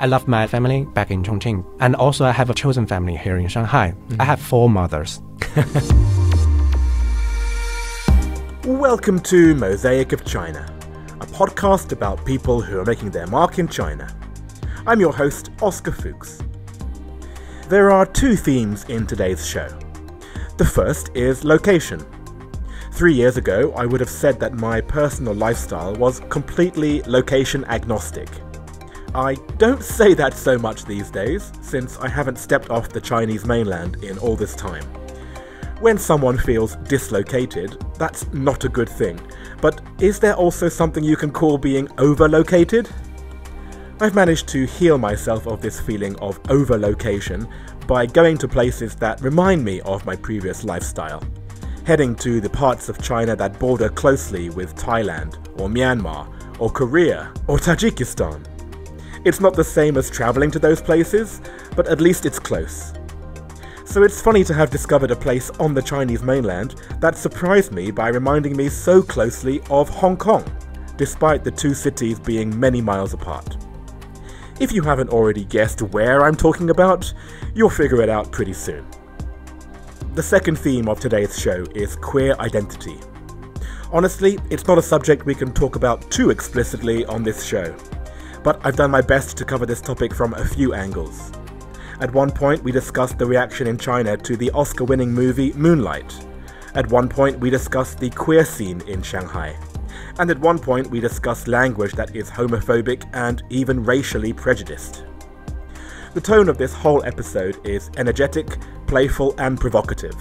I love my family back in Chongqing. And also, I have a chosen family here in Shanghai. I mm-hmm. have four mothers. Welcome to Mosaic of China, a podcast about people who are making their mark in China. I'm your host, Oscar Fuchs. There are two themes in today's show. The first is location. Three years ago, I would have said that my personal lifestyle was completely location agnostic. I don't say that so much these days, since I haven't stepped off the Chinese mainland in all this time. When someone feels dislocated, that's not a good thing, but is there also something you can call being overlocated? I've managed to heal myself of this feeling of overlocation by going to places that remind me of my previous lifestyle heading to the parts of China that border closely with Thailand, or Myanmar, or Korea, or Tajikistan. It's not the same as travelling to those places, but at least it's close. So it's funny to have discovered a place on the Chinese mainland that surprised me by reminding me so closely of Hong Kong, despite the two cities being many miles apart. If you haven't already guessed where I'm talking about, you'll figure it out pretty soon. The second theme of today's show is queer identity. Honestly, it's not a subject we can talk about too explicitly on this show, but I've done my best to cover this topic from a few angles. At one point, we discussed the reaction in China to the Oscar winning movie Moonlight. At one point, we discussed the queer scene in Shanghai. And at one point, we discussed language that is homophobic and even racially prejudiced. The tone of this whole episode is energetic, playful, and provocative.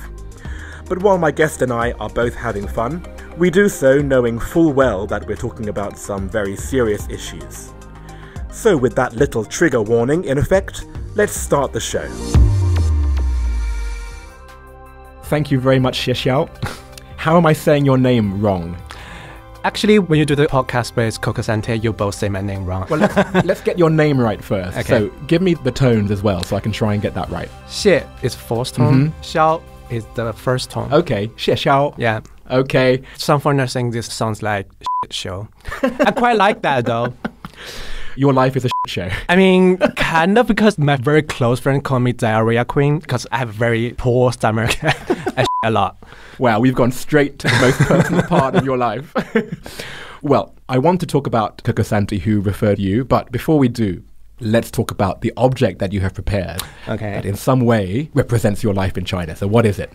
But while my guest and I are both having fun, we do so knowing full well that we're talking about some very serious issues. So, with that little trigger warning in effect, let's start the show. Thank you very much, Xiao. How am I saying your name wrong? Actually, when you do the podcast with Coco Santi, you both say my name wrong. Well, let's, let's get your name right first. Okay. So give me the tones as well so I can try and get that right. Xie is fourth tone. Mm-hmm. Xiao is the first tone. Okay, Xiao. Yeah. Okay. Some foreigners think this sounds like shit show. I quite like that though. Your life is a shit show. I mean, kind of because my very close friend called me diarrhea queen because I have a very poor stomach. I shit a lot. Wow, we've gone straight to the most personal part of your life. well, I want to talk about Coco Santi, who referred you, but before we do, let's talk about the object that you have prepared Okay. that in some way represents your life in China. So, what is it?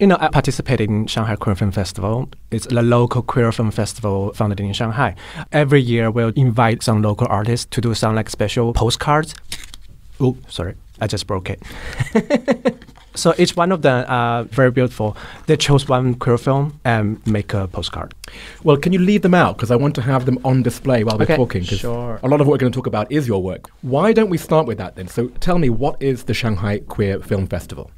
You know, I participated in Shanghai Queer Film Festival. It's a local queer film festival founded in Shanghai. Every year, we'll invite some local artists to do some like special postcards. Oh, sorry, I just broke it. so each one of them are uh, very beautiful. They chose one queer film and make a postcard. Well, can you leave them out? Because I want to have them on display while we're Okay, talking. sure. A lot of what we're going to talk about is your work. Why don't we start with that then? So tell me, what is the Shanghai Queer Film Festival?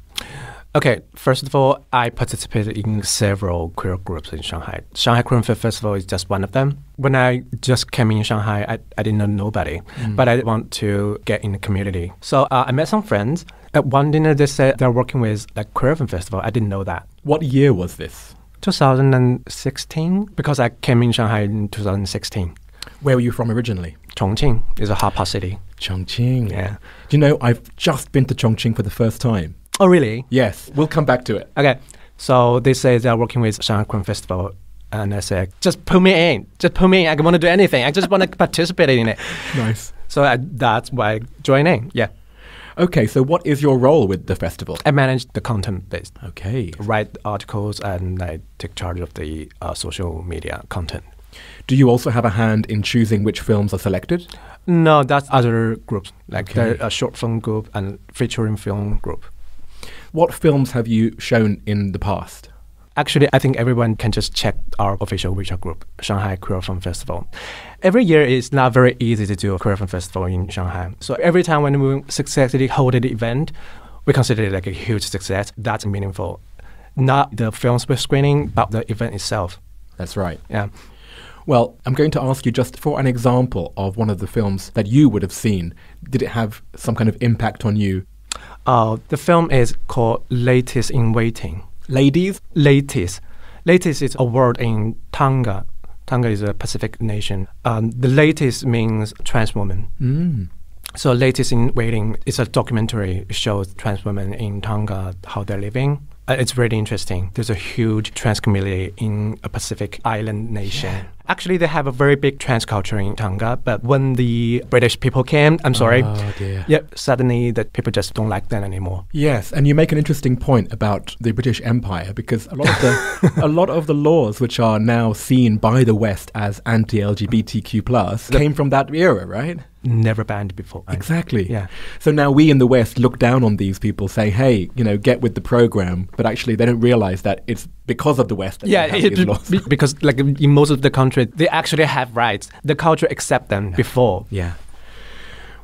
Okay, first of all, I participated in several queer groups in Shanghai. Shanghai Queer Film Festival is just one of them. When I just came in Shanghai, I, I didn't know nobody, but I want to get in the community. So uh, I met some friends. At one dinner, they said they're working with like Queer Film Festival. I didn't know that. What year was this? 2016, because I came in Shanghai in 2016. Where were you from originally? Chongqing is a hot city. Chongqing. Yeah. Do you know, I've just been to Chongqing for the first time. Oh, really? Yes, we'll come back to it. Okay, so they say they're working with Shanghai Queer Festival, and I say, just put me in, just put me in. I don't want to do anything. I just want to participate in it. Nice. So I, that's why I joined in. Yeah, Okay, so what is your role with the festival? I manage the content base, Okay. write articles, and I take charge of the uh, social media content. Do you also have a hand in choosing which films are selected? No, that's other groups like Okay. the a short film group and featuring film group. What films have you shown in the past? Actually, I think everyone can just check our official WeChat group, Shanghai Queer Film Festival. Every year, it's not very easy to do a queer film festival in Shanghai. So every time when we successfully hold an event, we consider it like a huge success. That's meaningful. Not the films we're screening, but the event itself. That's right. Yeah. Well, I'm going to ask you just for an example of one of the films that you would have seen. Did it have some kind of impact on you? Uh, the film is called Leitis in Waiting. Ladies? Leitis. Leitis is a word in Tonga. Tonga is a Pacific nation. Um, the leitis means trans woman. Mm. So leitis in waiting is a documentary shows trans women in Tonga how they're living. Uh, it's really interesting. There's a huge trans community in a Pacific island nation. Actually, they have a very big trans culture in Tonga, but when the British people came, I'm sorry, Oh, dear. yep, suddenly the people just don't like them anymore. Yes, and you make an interesting point about the British Empire because a lot of the a lot of the laws which are now seen by the West as anti-LGBTQ plus came from that era, right? Never banned before. Exactly. Yeah. So now we in the West look down on these people, saying, "Hey, you know, get with the program," but actually they don't realize that it's because of the West. Yeah, it, these laws. be- because like in most of the country, they actually have rights. The culture accept them before. Yeah.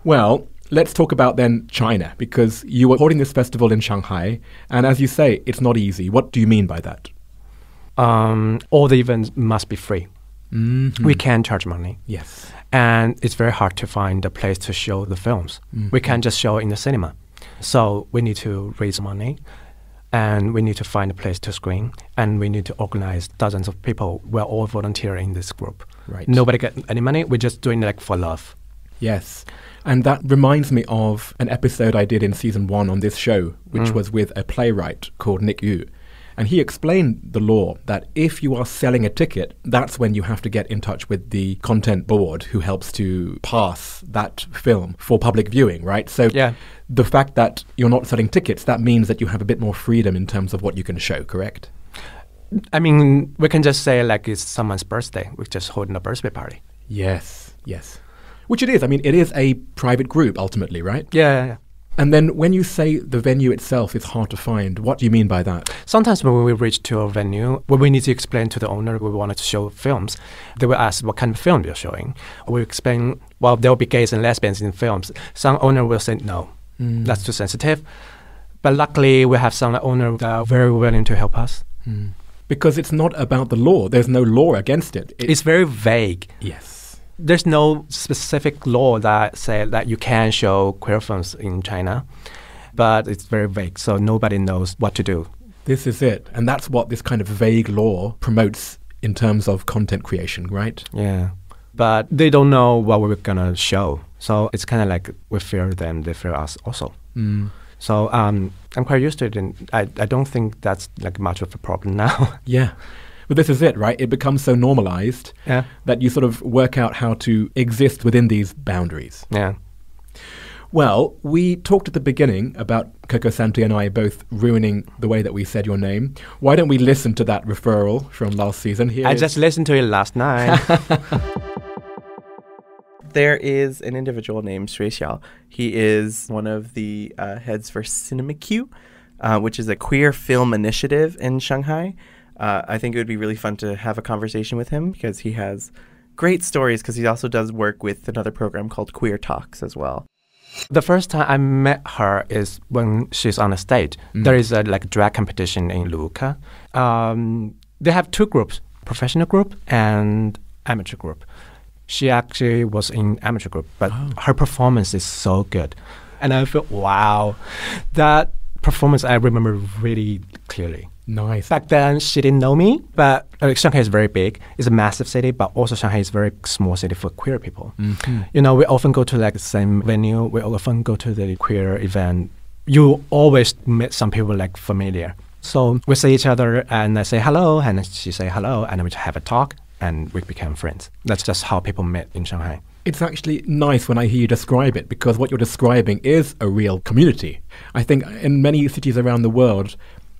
Well, let's talk about then China because you were holding this festival in Shanghai, and as you say, it's not easy. What do you mean by that? Um, all the events must be free. Mm-hmm. We can't charge money, Yes. and it's very hard to find a place to show the films. We can't just show in the cinema, so we need to raise money, and we need to find a place to screen, and we need to organize dozens of people. We're all volunteering in this group. Right. Nobody get any money. We're just doing it like for love. Yes. And that reminds me of an episode I did in season one on this show, which Mm. was with a playwright called Nick Yu. And he explained the law that if you are selling a ticket, that's when you have to get in touch with the content board who helps to pass that film for public viewing, right? So Yeah. The fact that you're not selling tickets, that means that you have a bit more freedom in terms of what you can show, correct? I mean, we can just say like it's someone's birthday. We're just holding a birthday party. Yes, yes. Which it is. I mean, it is a private group ultimately, right? Yeah, yeah, yeah. And then when you say the venue itself is hard to find, what do you mean by that? Sometimes when we reach to a venue, when we need to explain to the owner we wanted to show films, they will ask what kind of film you're showing. We explain, well, there will be gays and lesbians in films. Some owner will say, no, Mm. that's too sensitive. But luckily, we have some owner that are very willing to help us. Mm. Because it's not about the law. There's no law against it. It- It's very vague. yes. There's no specific law that says that you can show queer films in China, but it's very vague, so nobody knows what to do. This is it. And that's what this kind of vague law promotes in terms of content creation, right? Yeah. But they don't know what we're gonna show. So it's kind of like we fear them, they fear us also. Mm. So um, I'm quite used to it, and I, I don't think that's like much of a problem now. Yeah. But this is it, right? It becomes so normalized yeah, that you sort of work out how to exist within these boundaries. yeah. Well, we talked at the beginning about Coco Santi and I both ruining the way that we said your name. Why don't we listen to that referral from last season? Here I just listened to it last night. There is an individual named Shui Xiao. He is one of the uh, heads for CINEMQ, uh, which is a queer film initiative in Shanghai. Uh, I think it would be really fun to have a conversation with him because he has great stories because he also does work with another program called Queer Talks as well. the first time I met her is when she's on a stage. There is a like drag competition in Lucca. Um, they have two groups: professional group and amateur group. She actually was in amateur group, but her performance is so good, and I feel wow, that performance I remember really clearly. Nice. Back then, she didn't know me, but uh, Shanghai is very big. It's a massive city, but also Shanghai is a very small city for queer people. You know, we often go to like the same venue. We often go to the queer event. You always meet some people like familiar. So we see each other and I say hello, and she say hello, and we have a talk, and we became friends. That's just how people met in Shanghai. It's actually nice when I hear you describe it because what you're describing is a real community. I think in many cities around the world,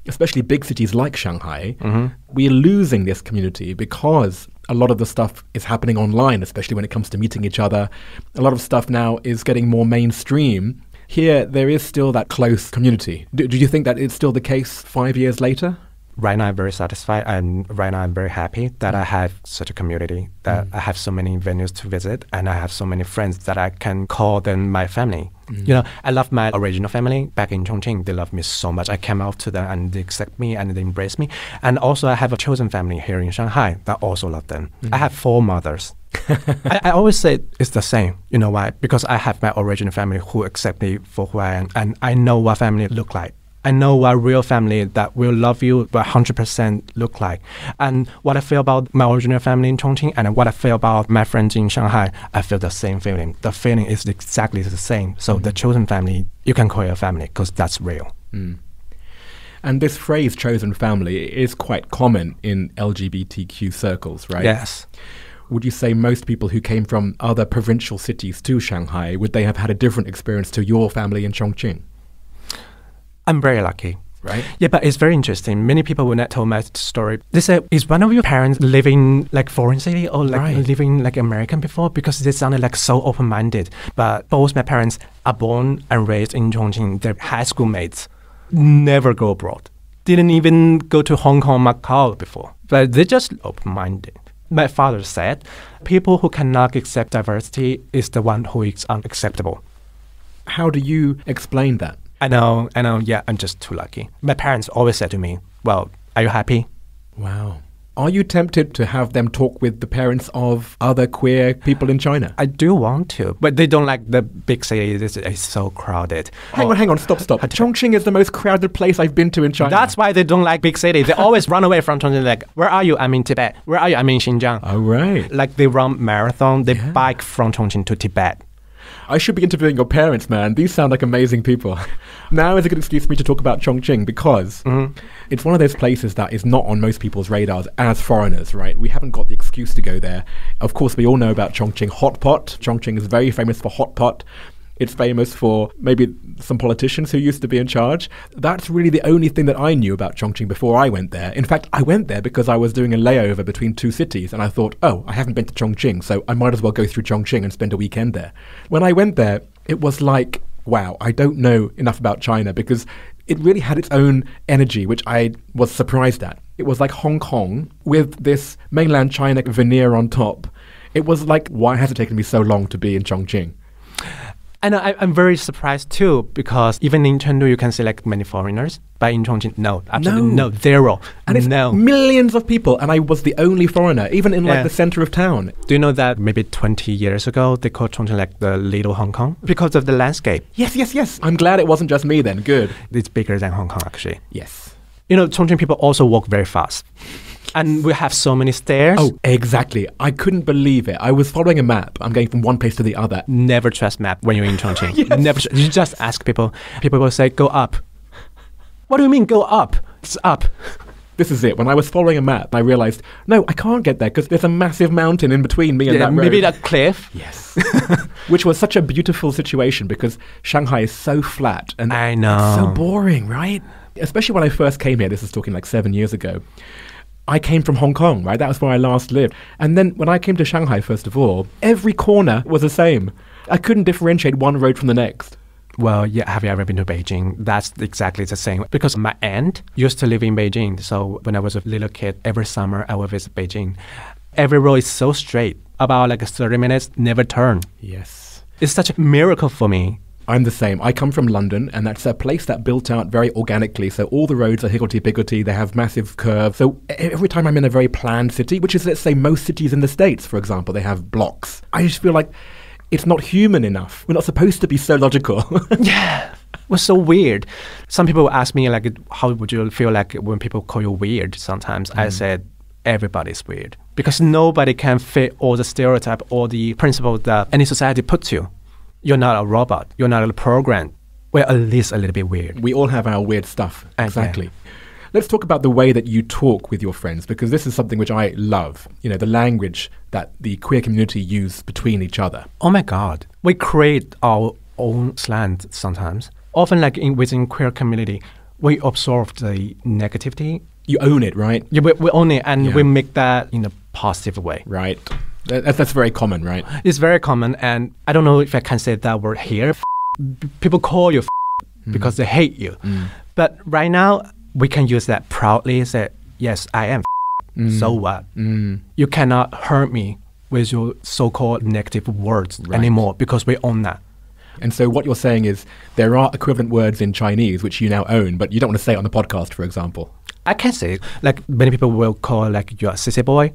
especially big cities like Shanghai, mm-hmm. we're losing this community because a lot of the stuff is happening online, especially when it comes to meeting each other. A lot of stuff now is getting more mainstream. Here, there is still that close community. Do, do you think that it's still the case five years later? Right now I'm very satisfied and right now I'm very happy that I mm. have such a community that mm. I have so many venues to visit and I have so many friends that I can call them my family. Mm. You know, I love my original family back in Chongqing. They love me so much. I came out to them and they accept me and they embrace me. And also I have a chosen family here in Shanghai that also love them. I have four mothers. I, I always say it's the same. You know why? Because I have my original family who accept me for who I am and I know what family look like. I know what real family that will love you 100% look like. And what I feel about my original family in Chongqing and what I feel about my friends in Shanghai, I feel the same feeling. The feeling is exactly the same. So the mm. chosen family, you can call it a family because that's real. Mm. And this phrase chosen family is quite common in LGBTQ circles, right? Yes. Would you say most people who came from other provincial cities to Shanghai, would they have had a different experience to your family in Chongqing? I'm very lucky. Right? Yeah, but it's very interesting. Many people will not tell my story, they said, "Is one of your parents living like foreign city or like Right. living like American before?" Because they sounded like so open-minded. But both my parents are born and raised in Chongqing. They're high school mates. Never go abroad. Didn't even go to Hong Kong, Macau before. But they're just open-minded. My father said, "People who cannot accept diversity is the one who is unacceptable." How do you explain that? I know, I know. Yeah, I'm just too lucky. My parents always said to me, "Well, are you happy?" Wow. Are you tempted to have them talk with the parents of other queer people in China? I do want to, but they don't like the big city. It's, it's so crowded. Hang on, hang on, stop, stop. Chongqing is the most crowded place I've been to in China. That's why they don't like big cities. They always run away from Chongqing. Like, where are you? I'm in Tibet. Where are you? I'm in Xinjiang. Oh, right. Like they run marathon. They bike from Chongqing to Tibet. I should be interviewing your parents, man. These sound like amazing people. now is a good excuse for me to talk about Chongqing because mm-hmm. it's one of those places that is not on most people's radars as foreigners, right? We haven't got the excuse to go there. Of course, we all know about Chongqing hot pot. Chongqing is very famous for hot pot. It's famous for maybe some politicians who used to be in charge. That's really the only thing that I knew about Chongqing before I went there. In fact, I went there because I was doing a layover between two cities and I thought, oh, I haven't been to Chongqing, so I might as well go through Chongqing and spend a weekend there. When I went there, it was like, wow, I don't know enough about China because it really had its own energy, which I was surprised at. It was like Hong Kong with this mainland China veneer on top. It was like, why has it taken me so long to be in Chongqing? And I, I'm very surprised too because even in Chengdu you can like many foreigners, but in Chongqing, no, absolutely No. no, zero. And it's no. millions of people, and I was the only foreigner, even in like Yeah. the center of town. Do you know that maybe 20 years ago they called Chongqing like the little Hong Kong because of the landscape? Yes, yes, yes. I'm glad it wasn't just me then. Good. It's bigger than Hong Kong actually. Yes. You know, Chongqing people also walk very fast. And we have so many stairs. Oh, exactly. I couldn't believe it. I was following a map. I'm going from one place to the other. Never trust map when you're in Chongqing. Never. You just ask people. People will say, "Go up." What do you mean, go up? It's up. This is it. When I was following a map, I realized, no, I can't get there because there's a massive mountain in between me and Yeah, that road. maybe that cliff. Yes. Which was such a beautiful situation because Shanghai is so flat and I know. so boring, right? Especially when I first came here, this is talking like seven years ago. I came from Hong Kong, right? That was where I last lived. And then when I came to Shanghai, first of all, every corner was the same. I couldn't differentiate one road from the next. Well, yeah. Have you ever been to Beijing? That's exactly the same. Because my aunt used to live in Beijing. So when I was a little kid, every summer I would visit Beijing. Every road is so straight. About like 30 minutes, never turn. Yes. It's such a miracle for me. I'm the same. I come from London, and that's a place that built out very organically. So all the roads are higgledy piggledy. They have massive curves. So every time I'm in a very planned city, which is let's say most cities in the states, for example, they have blocks. I just feel like it's not human enough. We're not supposed to be so logical. Yeah. It was so weird. Some people ask me like, how would you feel like when people call you weird? Sometimes I mm. said, everybody's weird because nobody can fit all the stereotype or the principles that any society puts you. You're not a robot. You're not a program. We're at least a little bit weird. we all have our weird stuff. Exactly. Let's talk about the way that you talk with your friends because this is something which I love. You know, the language that the queer community use between each other. Oh my God. We create our own slang sometimes. Often, like in, within queer community, we absorb the negativity. You own it, right? Yeah, we, we own it and Yeah. we make that in a positive way. Right. That, that's, very common, right? It's very common, and I don't know if I can say that word here. F- People call you f- mm-hmm. because they hate you. Mm. But right now, we can use that proudly. Say, yes, I am. F- mm. So what? Mm. You cannot hurt me with your so-called negative words Right. anymore because we own that. And so what you're saying is there are equivalent words in Chinese which you now own, but you don't want to say it on the podcast, for example. I can say, it. like many people will call like you're a sissy boy.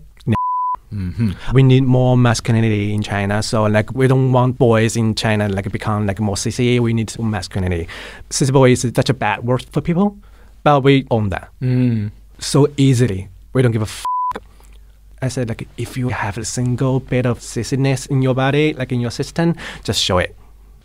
We need more masculinity in China. So like we don't want boys in China like become like more sissy. We need more masculinity. Sissy boy is such a bad word for people, but we own that Mm. so easily. We don't give a f- I said like if you have a single bit of sissiness in your body, like in your system, just show it.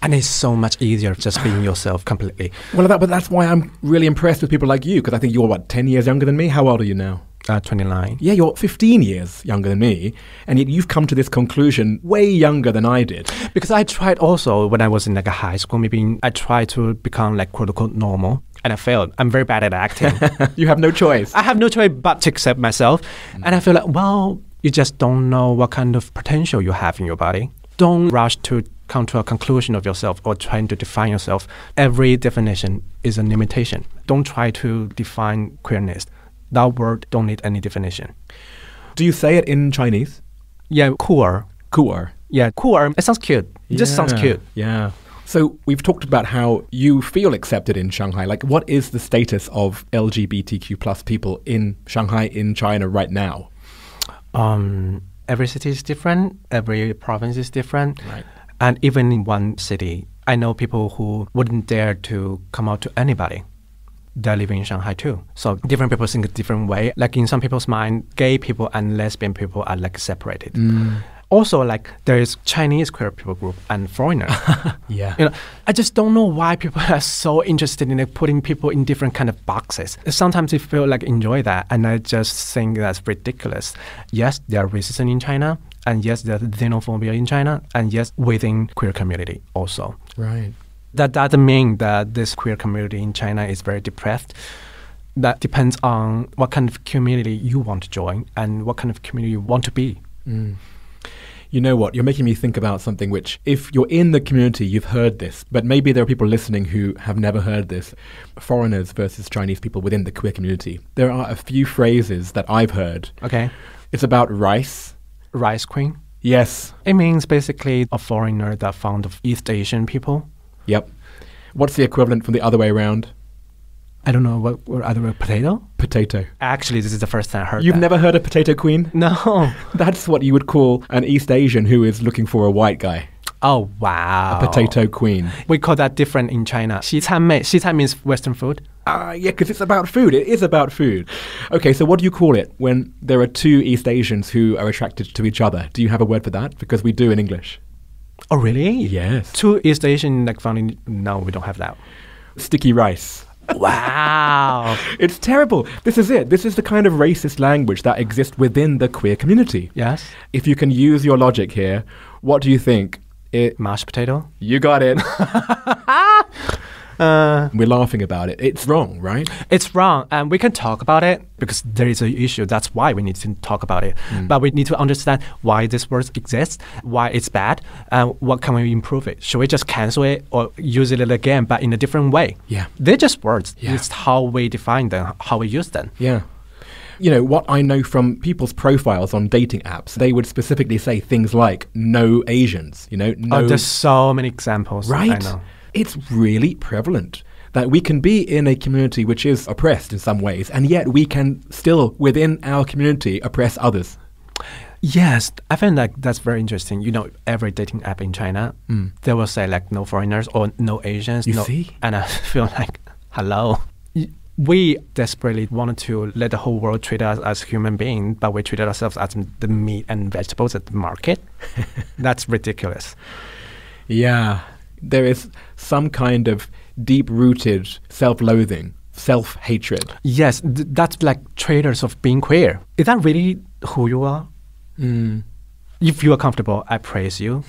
And it's so much easier just being yourself completely. Well, that, but that's why I'm really impressed with people like you because I think you're what ten years younger than me. How old are you now? Uh, 29. Yeah, you're 15 years younger than me, and yet you've come to this conclusion way younger than I did. Because I tried also when I was in like a high school, maybe I tried to become like quote unquote normal and I failed. I'm very bad at acting. you have no choice. I have no choice but to accept myself. And I feel like, well, you just don't know what kind of potential you have in your body. Don't rush to come to a conclusion of yourself or trying to define yourself. Every definition is a limitation. Don't try to define queerness. That word don't need any definition. Do you say it in Chinese? Yeah, cool. Cool. Yeah, cool. It sounds cute. It just sounds Yeah, cute. Yeah. So we've talked about how you feel accepted in Shanghai. Like, what is the status of LGBTQ plus people in Shanghai, in China right now? um, every city is different, every province is different. Right. And even in one city, I know people who wouldn't dare to come out to anybody. They're living in Shanghai too. So different people think a different way. Like in some people's mind, gay people and lesbian people are like separated. Mm. Also, like there is Chinese queer people group and foreigner. Yeah. You know, I just don't know why people are so interested in like, putting people in different kind of boxes. Sometimes they feel like enjoy that, and I just think that's ridiculous. Yes, there are racism in China, and yes, there's xenophobia in China, and yes, within queer community also. Right. That doesn't mean that this queer community in China is very depressed. That depends on what kind of community you want to join and what kind of community you want to be. Mm. You know what? You're making me think about something which, if you're in the community, you've heard this, but maybe there are people listening who have never heard this. Foreigners versus Chinese people within the queer community. There are a few phrases that I've heard. Okay, It's about rice. rice queen. Yes. It means basically a foreigner that found East Asian people. Yep. What's the equivalent from the other way around? I don't know what what other word potato. Potato. Actually, this is the first time I heard. You've that. never heard a potato queen? No. That's what you would call an East Asian who is looking for a white guy. Oh wow. A potato queen. We call that different in China. 西餐妹.西餐 means Western food. Ah, yeah, because it's about food. It is about food. Okay, so what do you call it when there are two East Asians who are attracted to each other? Do you have a word for that? Because we do in English. Oh really? Yes. Two East Asian like in. No, we don't have that. Sticky rice. Wow. It's terrible. This is it. This is the kind of racist language that exists within the queer community. yes. If you can use your logic here, what do you think? It, Mashed potato. you got it. Uh, We're laughing about it. It's wrong, right? it's wrong, and we can talk about it because there is an issue. That's why we need to talk about it. But we need to understand why this word exists, why it's bad, and what can we improve it. Should we just cancel it or use it again, but in a different way? Yeah. They're just words. Yeah. It's how we define them, how we use them. Yeah. You know, what I know from people's profiles on dating apps, they would specifically say things like no Asians, you know, no Oh, there's so many examples. Right? It's really prevalent that we can be in a community which is oppressed in some ways, and yet we can still, within our community, oppress others. Yes, I find like that's very interesting. You know, every dating app in China, mm. they will say like no foreigners or no Asians. You no, see? and I feel like, hello. We desperately wanted to let the whole world treat us as human beings, but we treated ourselves as the meat and vegetables at the market. that's ridiculous. Yeah. There is some kind of deep rooted self loathing, self hatred. Yes, th- that's like traitors of being queer. Is that really who you are? If you are comfortable, I praise you.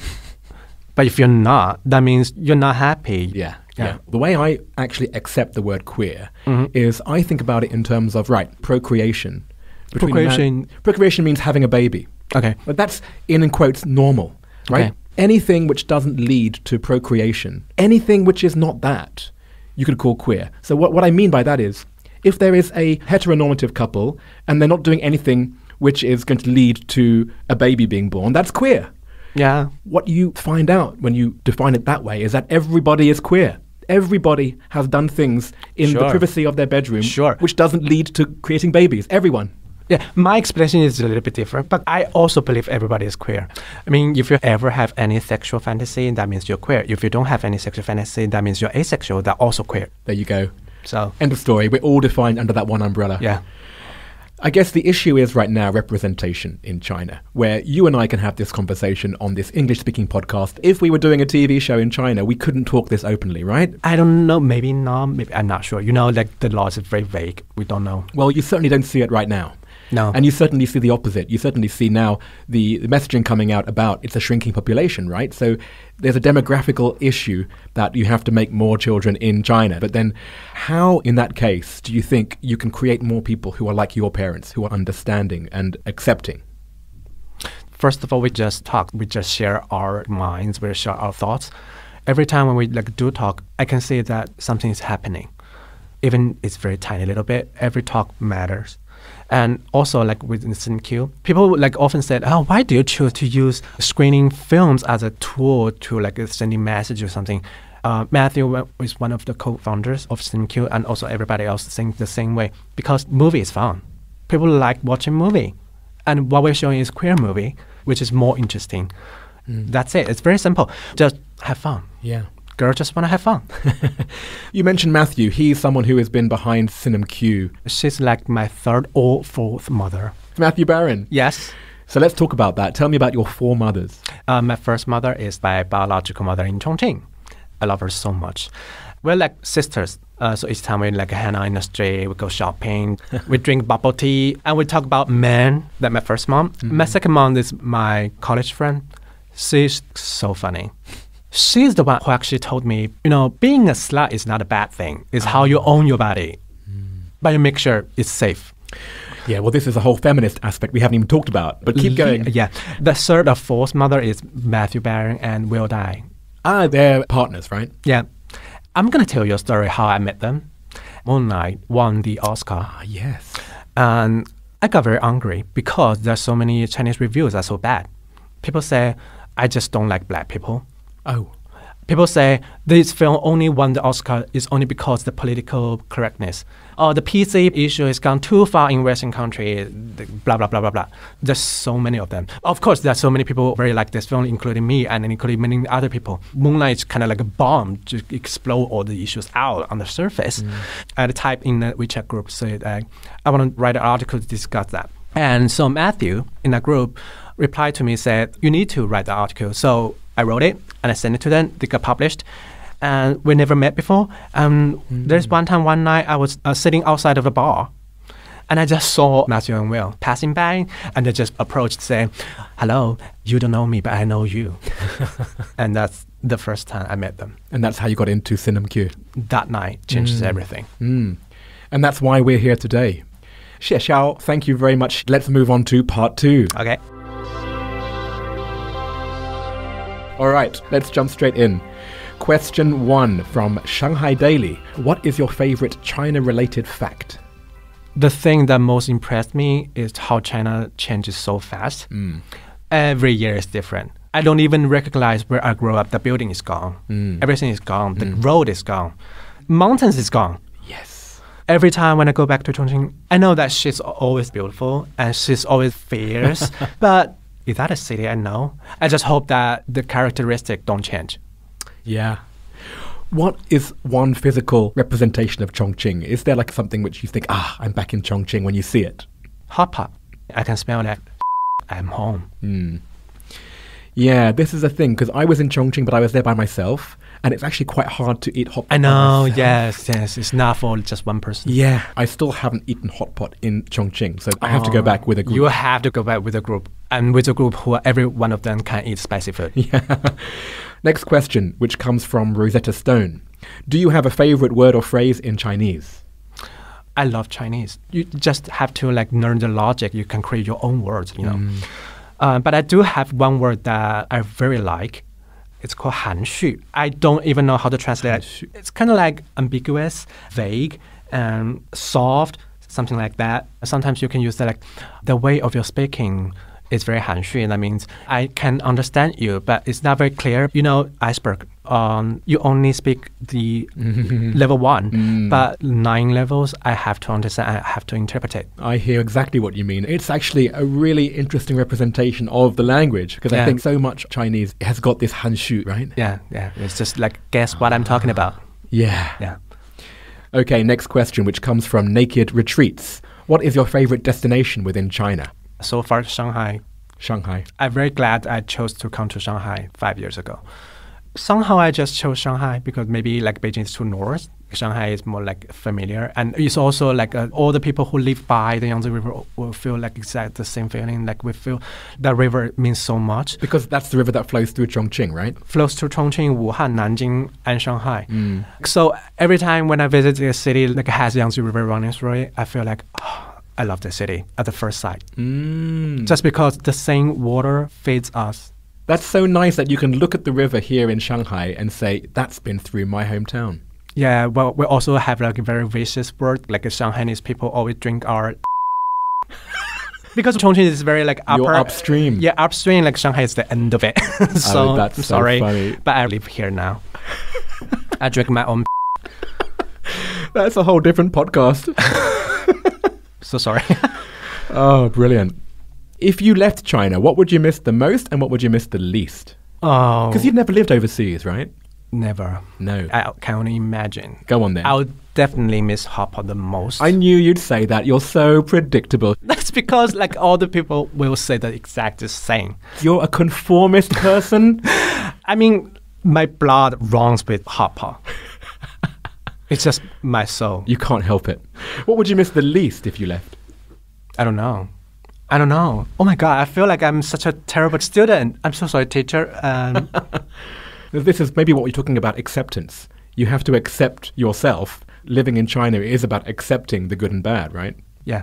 but if you're not, that means you're not happy. Yeah, Yeah. yeah. The way I actually accept the word queer Mhm. is I think about it in terms of right procreation. A man- Procreation- procreation means having a baby, Okay. but that's in in quotes normal, right? Okay. Anything which doesn't lead to procreation, anything which is not that, you could call queer. So what what I mean by that is, if there is a heteronormative couple and they're not doing anything which is going to lead to a baby being born, that's queer Yeah. what you find out when you define it that way is that everybody is queer. Everybody has done things in the privacy of their bedroom Sure. which doesn't lead to creating babies. Everyone. Yeah, my explanation is a little bit different, but I also believe everybody is queer. I mean, if you ever have any sexual fantasy, that means you're queer. If you don't have any sexual fantasy, that means you're asexual, that also queer. There you go. So, End of story. We're all defined under that one umbrella. yeah. I guess the issue is right now representation in China, where you and I can have this conversation on this English speaking podcast. If we were doing a TV show in China, we couldn't talk this openly, right? I don't know, maybe not, maybe I'm not sure. You know, like the laws are very vague. We don't know. Well, you certainly don't see it right now. No. And you certainly see the opposite. You certainly see now the, the messaging coming out about it's a shrinking population, right? So there's a demographical issue that you have to make more children in China. But then, how, in that case, do you think you can create more people who are like your parents, who are understanding and accepting? First of all, we just talk. We just share our minds. We share our thoughts. Every time when we like do talk, I can see that something is happening. Even it's very tiny little bit. Every talk matters. And also, like with CINEMQ, people like often said, "Oh, why do you choose to use screening films as a tool to like sending message or something?" Uh, Matthew is one of the co-founders of CINEMQ, and also everybody else thinks the same way because movie is fun. People like watching movie, and what we're showing is queer movie, which is more interesting. That's it. It's very simple. Just have fun. Yeah. Girl just want to have fun. You mentioned Matthew. He's someone who has been behind CINEMQ. She's like my third or fourth mother. Matthew Baren. Yes. So let's talk about that. Tell me about your four mothers. Uh, my first mother is my biological mother in Chongqing. I love her so much. We're like sisters. Uh, so each time we like hang out in the street, we go shopping, we drink bubble tea, and we talk about men. That my first mom. My second mom is my college friend. She's so funny. She's the one who actually told me, you know, being a slut is not a bad thing. It's how you own your body, but you make sure it's safe. Yeah, well, this is a whole feminist aspect we haven't even talked about. But keep going. Yeah. The third or fourth mother is Matthew Baren and Will Dye. Ah, they're partners, right? Yeah. I'm going to tell you a story how I met them. Moonlight won the Oscar. Ah, yes. And I got very angry because there's so many Chinese reviews are so bad. People say, I just don't like black people. Oh, People say this film only won the Oscar is only because the political correctness. Or the PC issue has gone too far in Western country, blah, blah, blah, blah, blah. There's so many of them. Of course, there are so many people very like this film, including me and including many other people. Moonlight is kind of like a bomb to explode all the issues out on the surface. I had a type in the WeChat group said, uh, I want to write an article to discuss that. And so Matthew in that group replied to me said, you need to write the article. So I wrote it and I sent it to them. They got published. And we never met before. Um, There's one time, one night, I was uh, sitting outside of a bar. And I just saw Matthew and Will passing by, and they just approached, saying, "Hello, you don't know me, but I know you." and that's the first time I met them. and that's how you got into CINEMQ. That night changes everything. Mm. And that's why we're here today. Xie Xiao, thank you very much. Let's move on to part two. Okay. All right, let's jump straight in. Question one from Shanghai Daily What is your favorite China related fact? The thing that most impressed me is how China changes so fast. Mm. Every year is different. I don't even recognize where I grew up. The building is gone. Mm. Everything is gone. The mm. road is gone. Mountains is gone. Yes. Every time when I go back to Chongqing, I know that she's always beautiful and she's always fierce. but is that a city? I know. I just hope that the characteristic don't change. Yeah. What is one physical representation of Chongqing? Is there like something which you think, ah, I'm back in Chongqing when you see it? Hot pot. I can smell that. I'm home. Hmm. Yeah, this is the thing because I was in Chongqing, but I was there by myself, and it's actually quite hard to eat hot. I know. Yes, yes. It's not for just one person. Yeah, I still haven't eaten hot pot in Chongqing, so I have to go back with a group. You have to go back with a group, and with a group who every one of them can eat spicy food. Yeah. Next question, which comes from Rosetta Stone. Do you have a favorite word or phrase in Chinese? I love Chinese. You just have to like learn the logic. You can create your own words, you know. Uh, but I do have one word that I very like. It's called 含蓄. I don't even know how to translate it. It's kind of like ambiguous, vague, and soft, something like that. Sometimes you can use that like the way of your speaking is very 含蓄. That means I can understand you, but it's not very clear. You know, iceberg. um, you only speak the level one, but nine levels, I have to understand, I have to interpret it. I hear exactly what you mean. It's actually a really interesting representation of the language because I think so much Chinese has got this hanxu, right? Yeah, yeah. It's just like, guess what I'm talking about. Yeah. Yeah. Okay, next question, which comes from Naked Retreats. What is your favorite destination within China? So far, Shanghai. Shanghai. I'm very glad I chose to come to Shanghai five years ago. Somehow I just chose Shanghai because maybe like Beijing is too north. Shanghai is more like familiar, and it's also like uh, all the people who live by the Yangtze River will feel like exact the same feeling. Like we feel that river means so much. Because that's the river that flows through Chongqing, right? Flows to Chongqing, Wuhan, Nanjing, and Shanghai. So every time when I visit a city like has Yangtze River running through it, I feel like oh, I love the city at the first sight. Mm. Just because the same water feeds us. That's so nice that you can look at the river here in Shanghai and say, that's been through my hometown. Yeah, well, we also have like a very vicious word, like Shanghainese people always drink our. because Chongqing is very like upper. You're upstream. Yeah, upstream. Like Shanghai is the end of it. so Oh, that's so sorry, funny. but I live here now. I drink my own. That's a whole different podcast. So sorry. oh, brilliant. If you left China, what would you miss the most and what would you miss the least? oh, Because you'd never lived overseas, right? never. No. I can only imagine. Go on then. I would definitely miss hop pot the most. I knew you'd say that. You're so predictable. That's because like all the people will say the exact same. You're a conformist person. I mean, my blood runs with hot pot. It's just my soul. You can't help it. What would you miss the least if you left? I don't know. I don't know. Oh my god, I feel like I'm such a terrible student. I'm so sorry, teacher. Um, This is maybe what you're talking about acceptance. You have to accept yourself. Living in China is about accepting the good and bad, right? yeah.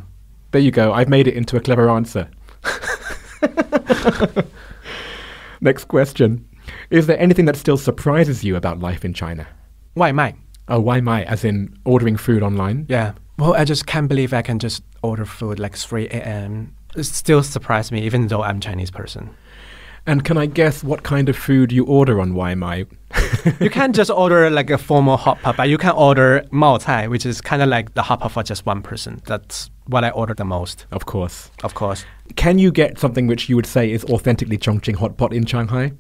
There you go. I've made it into a clever answer. Next question. Is there anything that still surprises you about life in China? Waimai? Oh, waimai? As in ordering food online? Yeah. Well, I just can't believe I can just order food like 3 a.m. It still surprised me, even though I'm Chinese person. And can I guess what kind of food you order on My? you can't just order like a formal hot pot, but you can order mao cai, which is kind of like the hot pot for just one person. That's what I order the most, Of course. of course. Can you get something which you would say is authentically Chongqing hot pot in Shanghai?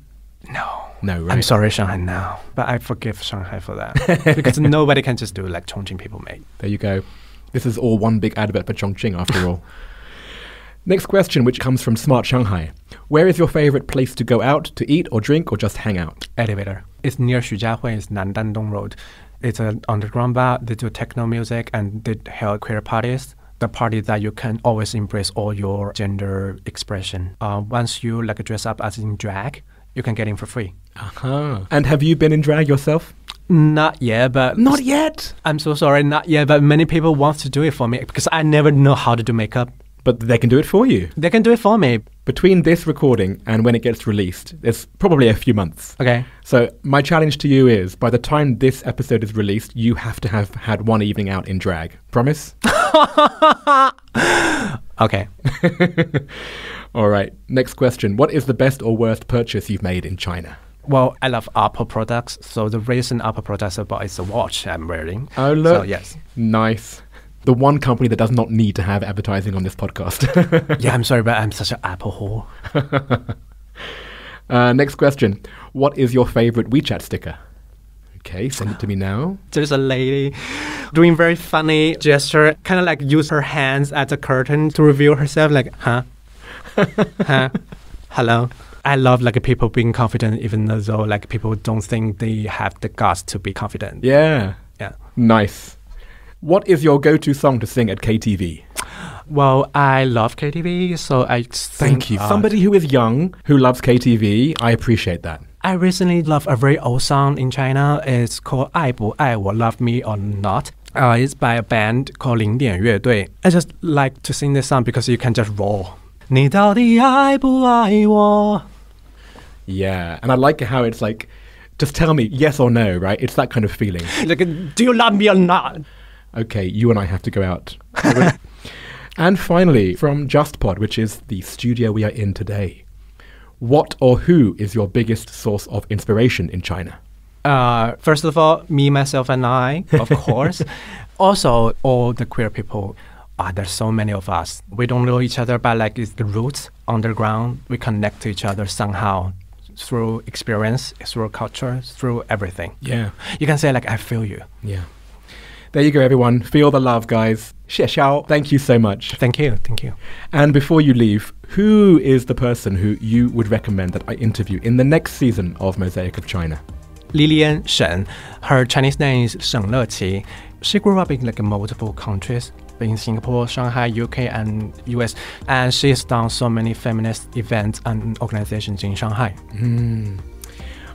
No. No, right? I'm sorry, Shanghai now, but I forgive Shanghai for that because nobody can just do like Chongqing people make. There you go. This is all one big advert for Chongqing after all. Next question, which comes from Smart Shanghai. Where is your favorite place to go out, to eat or drink or just hang out? Elevator. It's near Xujiahui. It's Nandandong Road. It's an underground bar. They do techno music and they held queer parties. The party that you can always embrace all your gender expression. Uh, once you like dress up as in drag, you can get in for free. Uh-huh. And have you been in drag yourself? Not yet, but Not yet. I'm so sorry, not yet. But many people want to do it for me because I never know how to do makeup. But they can do it for you. They can do it for me. Between this recording and when it gets released, there's probably a few months. Okay. So my challenge to you is by the time this episode is released, you have to have had one evening out in drag. Promise? Okay. All right. Next question. What is the best or worst purchase you've made in China? Well, I love Apple products. So the recent Apple products I bought is the watch I'm wearing. Oh, look. So yes. Nice. The one company that does not need to have advertising on this podcast. Yeah, I'm sorry, but I'm such an Apple whore. uh, next question. What is your favorite WeChat sticker? Okay, send it to me now. There's a lady doing very funny gesture, kind of like use her hands as a curtain to reveal herself. Like, huh, huh, hello. I love like people being confident, even though like people don't think they have the guts to be confident. Yeah. Yeah. Nice. What is your go to song to sing at KTV? Well, I love KTV, so I Thank you. Somebody who is young, who loves KTV, I appreciate that. I recently love a very old song in China. It's called 爱不爱我 Love Me or Not. Uh, it's by a band called 零点乐队. I just like to sing this song because you can just roll. 你到底爱不爱我? Yeah. And I like how it's like, just tell me yes or no, right? It's that kind of feeling. Like, do you love me or not? Okay, you and I have to go out. and finally, from JustPod, which is the studio we are in today. What or who is your biggest source of inspiration in China? Uh, first of all, me, myself, and I, of course. also, all the queer people. Ah, there's so many of us. We don't know each other, but like it's the roots underground. We connect to each other somehow through experience, through culture, through everything. Yeah. You can say like, I feel you. Yeah. There you go, everyone. Feel the love, guys. Xie Xiao, thank you so much. Thank you. Thank you. And before you leave, who is the person who you would recommend that I interview in the next season of Mosaic of China? Lilian Shen. Her Chinese name is Sheng Leqi. She grew up in like multiple countries, in Singapore, Shanghai, UK, and US, and she has done so many feminist events and organizations in Shanghai. Hmm.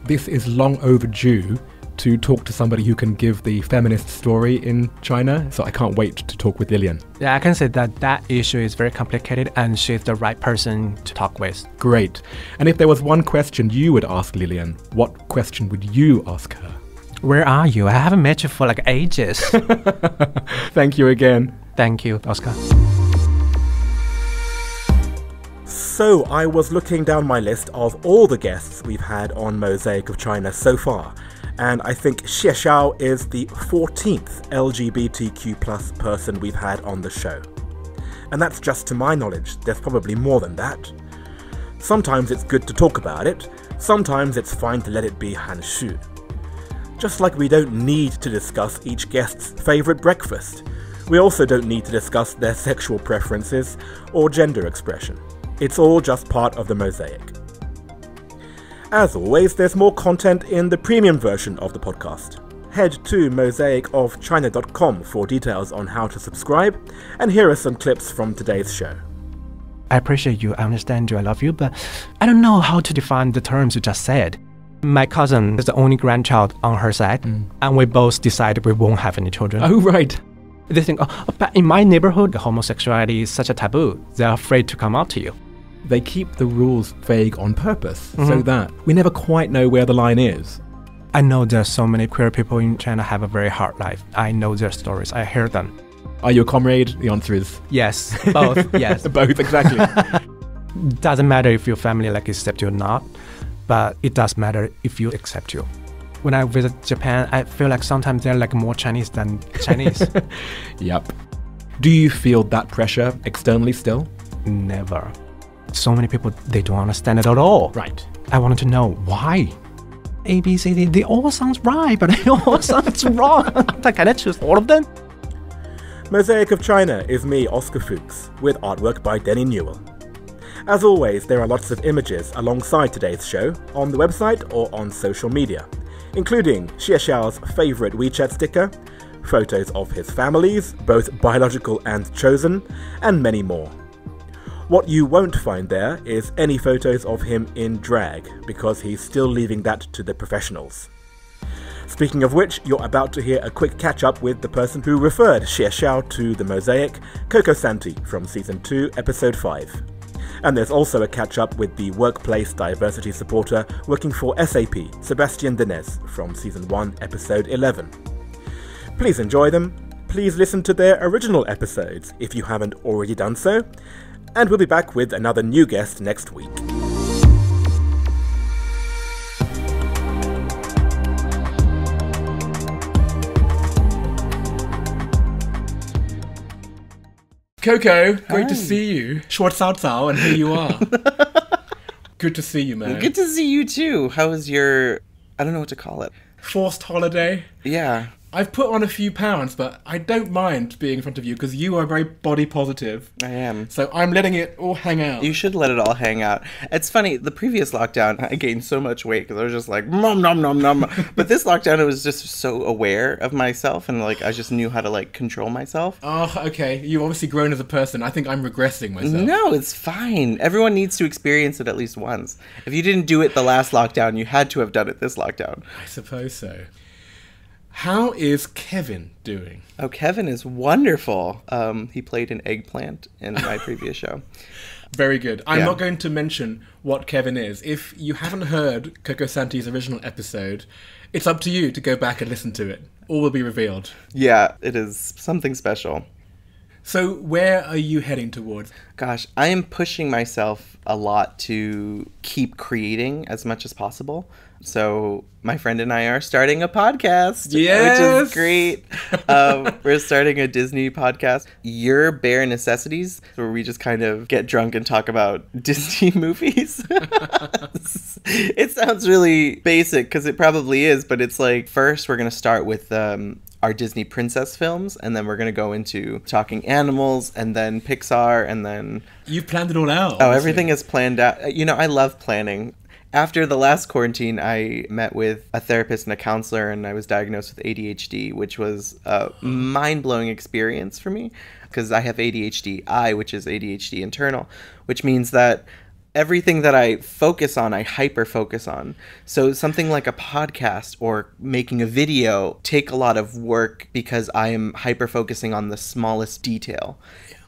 This is long overdue to talk to somebody who can give the feminist story in China, so I can't wait to talk with Lillian. Yeah, I can say that that issue is very complicated, and she's the right person to talk with. Great. And if there was one question you would ask Lillian, what question would you ask her? Where are you? I haven't met you for like ages. Thank you again. Thank you, Oscar. So I was looking down my list of all the guests we've had on Mosaic of China so far, and I think Xie Xiao is the 14th LGBTQ plus person we've had on the show. And that's just to my knowledge, there's probably more than that. Sometimes it's good to talk about it, sometimes it's fine to let it be hanxu. Just like we don't need to discuss each guest's favourite breakfast, we also don't need to discuss their sexual preferences or gender expression. It's all just part of the mosaic. As always, there's more content in the premium version of the podcast. Head to mosaicofchina.com for details on how to subscribe, and here are some clips from today's show. I appreciate you, I understand you, I love you, but I don't know how to define the terms you just said. My cousin is the only grandchild on her side, mm. and we both decided we won't have any children. Oh, right. They think, oh, but in my neighborhood, homosexuality is such a taboo. They're afraid to come out to you. They keep the rules vague on purpose so Mhm. that we never quite know where the line is. I know there's so many queer people in China have a very hard life. I know their stories. I hear them. Are you a comrade? The answer is Yes, both. yes, both, exactly. doesn't matter if your family like accept you or not, but it does matter if you accept you. When I visit Japan, I feel like sometimes they're like more Chinese than Chinese. yep. Do you feel that pressure externally still? Never. So many people they don't understand it at all. Right. I wanted to know why. A, B, C, D, they all sounds right, but they all sounds wrong. Can I choose all of them? Mosaic of China is me, Oscar Fuchs, with artwork by Denny Newell. As always, there are lots of images alongside today's show on the website or on social media, including Xie Xiao's favourite WeChat sticker, photos of his families, both biological and chosen, and many more. What you won't find there is any photos of him in drag, because he's still leaving that to the professionals. Speaking of which, you're about to hear a quick catch up with the person who referred Xie Xiao to the mosaic, Coco Santi from Season 2, Episode 5. And there's also a catch up with the workplace diversity supporter working for SAP, Sebastien Denes from Season 1, Episode 11. Please enjoy them, please listen to their original episodes if you haven't already done so, and we'll be back with another new guest next week. Coco, great Hi. to see you. Shuo Cao Cao, and here you are. Good to see you, man. Good to see you too. How was your? I don't know what to call it. Forced holiday. Yeah. I've put on a few pounds, but I don't mind being in front of you because you are very body positive. I am. So I'm letting it all hang out. You should let it all hang out. It's funny. The previous lockdown, I gained so much weight because I was just like nom nom nom nom. but this lockdown, I was just so aware of myself and like I just knew how to like control myself. Oh, okay. You've obviously grown as a person. I think I'm regressing myself. No, it's fine. Everyone needs to experience it at least once. If you didn't do it the last lockdown, you had to have done it this lockdown. I suppose so. How is Kevin doing? Oh, Kevin is wonderful. Um, he played an eggplant in my previous show. Very good. I'm Yeah. not going to mention what Kevin is. If you haven't heard Coco Santi's original episode, it's up to you to go back and listen to it. All will be revealed. Yeah, it is something special. So, where are you heading towards? Gosh, I am pushing myself a lot to keep creating as much as possible. So, my friend and I are starting a podcast, Yes! which is great. um, we're starting a Disney podcast, Your Bare Necessities, where we just kind of get drunk and talk about Disney movies. it sounds really basic because it probably is, but it's like first we're going to start with um, our Disney princess films, and then we're going to go into talking animals, and then Pixar, and then You've planned it all out. Oh, obviously. everything is planned out. Uh, you know, I love planning. After the last quarantine, I met with a therapist and a counselor, and I was diagnosed with ADHD, which was a mind blowing experience for me because I have ADHD I, which is ADHD internal, which means that everything that I focus on, I hyper focus on. So something like a podcast or making a video take a lot of work because I am hyper focusing on the smallest detail.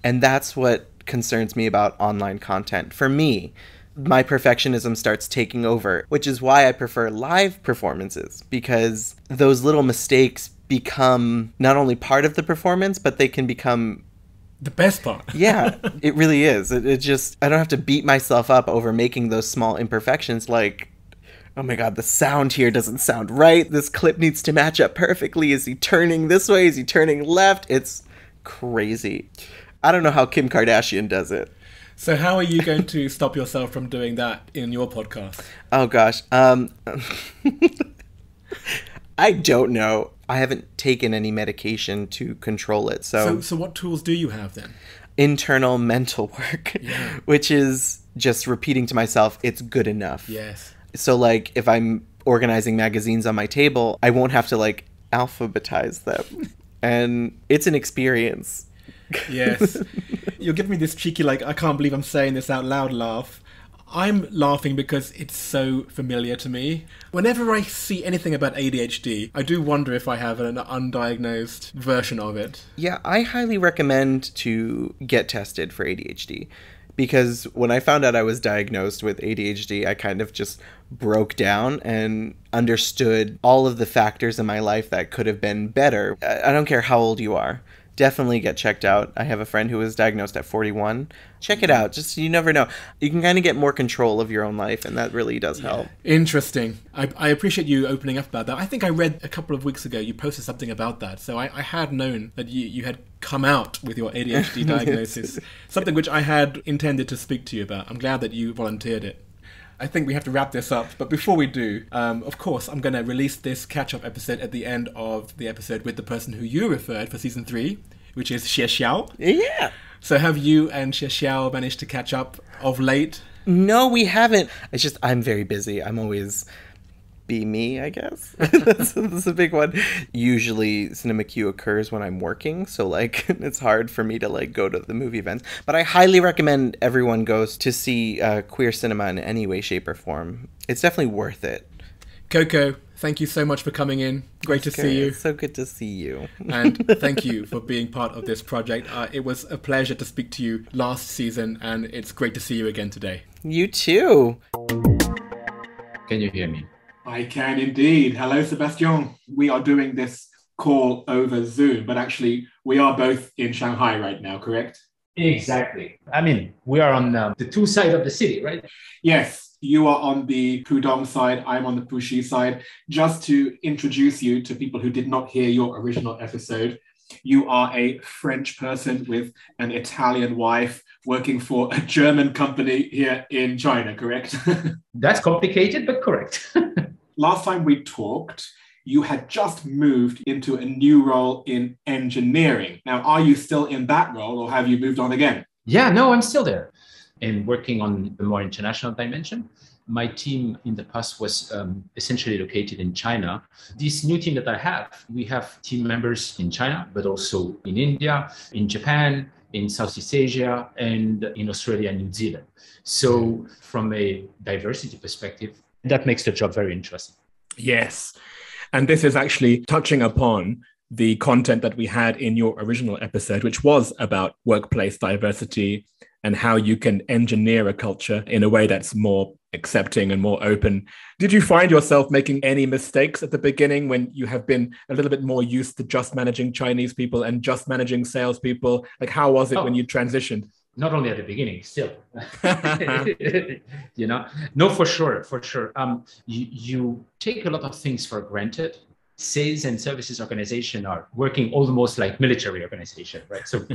And that's what concerns me about online content. For me, my perfectionism starts taking over, which is why I prefer live performances because those little mistakes become not only part of the performance, but they can become the best part. yeah, it really is. It, it just I don't have to beat myself up over making those small imperfections like oh my god, the sound here doesn't sound right. This clip needs to match up perfectly. Is he turning this way? Is he turning left? It's crazy. I don't know how Kim Kardashian does it. So, how are you going to stop yourself from doing that in your podcast? Oh gosh. Um I don't know. I haven't taken any medication to control it. So, so what tools do you have then? internal mental work, which is just repeating to myself, it's good enough. Yes. So, like, if I'm organizing magazines on my table, I won't have to, like, alphabetize them. and it's an experience. Yes. You're giving me this cheeky, like, I can't believe I'm saying this out loud laugh. I'm laughing because it's so familiar to me. Whenever I see anything about ADHD, I do wonder if I have an undiagnosed version of it. Yeah, I highly recommend to get tested for ADHD because when I found out I was diagnosed with ADHD, I kind of just broke down and understood all of the factors in my life that could have been better. I don't care how old you are. Definitely get checked out. I have a friend who was diagnosed at 41. Check it out. Just you never know. You can kind of get more control of your own life, and that really does help. Interesting. I, I appreciate you opening up about that. I think I read a couple of weeks ago you posted something about that. So I, I had known that you, you had come out with your ADHD diagnosis, something which I had intended to speak to you about. I'm glad that you volunteered it. I think we have to wrap this up. But before we do, um, of course, I'm going to release this catch up episode at the end of the episode with the person who you referred for season three, which is Xie Xiao. Yeah. So have you and Xie Xiao managed to catch up of late? No, we haven't. It's just I'm very busy. I'm always be me, I guess. that's, that's a big one. Usually, CINEMQ occurs when I'm working, so like it's hard for me to like go to the movie events. But I highly recommend everyone goes to see uh, queer cinema in any way, shape, or form. It's definitely worth it. Coco, thank you so much for coming in. Great to see you. It's so good to see you. and thank you for being part of this project. Uh, it was a pleasure to speak to you last season, and it's great to see you again today. You too. Can you hear me? I can indeed. Hello, Sebastien. We are doing this call over Zoom, but actually, we are both in Shanghai right now, correct? Exactly. I mean, we are on um, the two sides of the city, right? Yes, you are on the Pudong side, I'm on the Puxi side. Just to introduce you to people who did not hear your original episode, you are a French person with an Italian wife working for a German company here in China, correct? That's complicated, but correct. Last time we talked, you had just moved into a new role in engineering. Now, are you still in that role or have you moved on again? yeah, no, I'm still there and working on the more international dimension. My team in the past was um, essentially located in China. This new team that I have, we have team members in China, but also in India, in Japan, in Southeast Asia, and in Australia and New Zealand. So, from a diversity perspective, that makes the job very interesting. Yes. And this is actually touching upon the content that we had in your original episode, which was about workplace diversity and how you can engineer a culture in a way that's more accepting and more open. Did you find yourself making any mistakes at the beginning when you have been a little bit more used to just managing Chinese people and just managing salespeople? Like, how was it oh. when you transitioned? Not only at the beginning, still, you know, no, for sure, for sure. Um, you, you take a lot of things for granted sales and services organization are working almost like military organization, right? So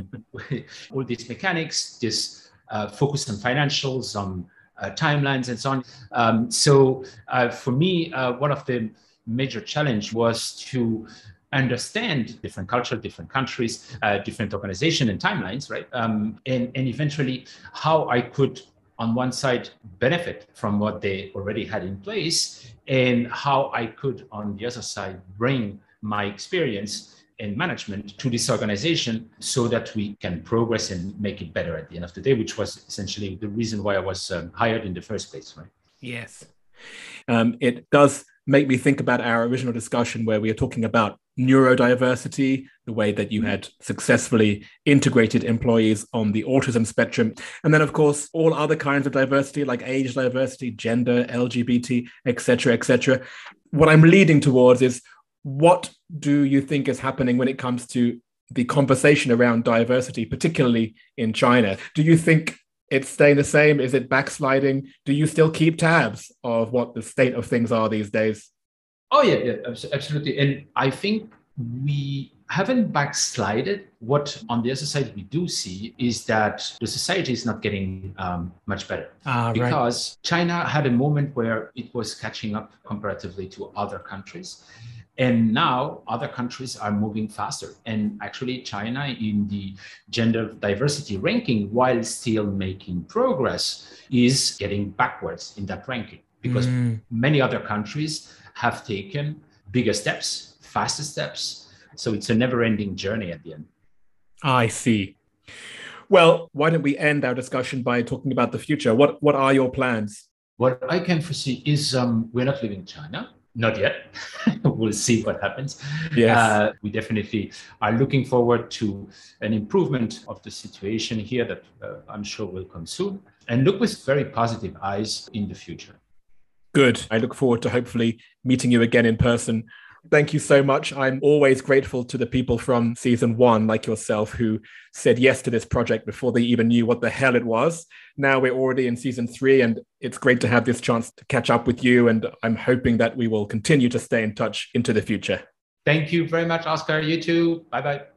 all these mechanics, this uh, focus on financials, on uh, timelines, and so on. Um, so uh, for me, uh, one of the major challenge was to understand different culture, different countries, uh, different organization and timelines, right? Um, and, and eventually how I could on one side benefit from what they already had in place and how I could, on the other side, bring my experience and management to this organization so that we can progress and make it better at the end of the day, which was essentially the reason why I was um, hired in the first place, right? Yes. Um, it does make me think about our original discussion where we are talking about neurodiversity, the way that you mm-hmm. had successfully integrated employees on the autism spectrum. And then, of course, all other kinds of diversity like age diversity, gender, LGBT, etc., etc. What I'm leading towards is what do you think is happening when it comes to the conversation around diversity, particularly in China? Do you think it's staying the same? Is it backsliding? Do you still keep tabs of what the state of things are these days? Oh yeah, yeah, absolutely. And I think we haven't backslided. What on the other side we do see is that the society is not getting um, much better ah, because right. China had a moment where it was catching up comparatively to other countries. And now other countries are moving faster. And actually, China in the gender diversity ranking, while still making progress, is getting backwards in that ranking because mm. many other countries have taken bigger steps, faster steps. So it's a never ending journey at the end. I see. Well, why don't we end our discussion by talking about the future? What, what are your plans? What I can foresee is um, we're not leaving China. Not yet. we'll see what happens. Yes. Uh, we definitely are looking forward to an improvement of the situation here that uh, I'm sure will come soon and look with very positive eyes in the future. Good. I look forward to hopefully meeting you again in person. Thank you so much. I'm always grateful to the people from season one, like yourself, who said yes to this project before they even knew what the hell it was. Now we're already in season three, and it's great to have this chance to catch up with you. And I'm hoping that we will continue to stay in touch into the future. Thank you very much, Oscar. You too. Bye bye.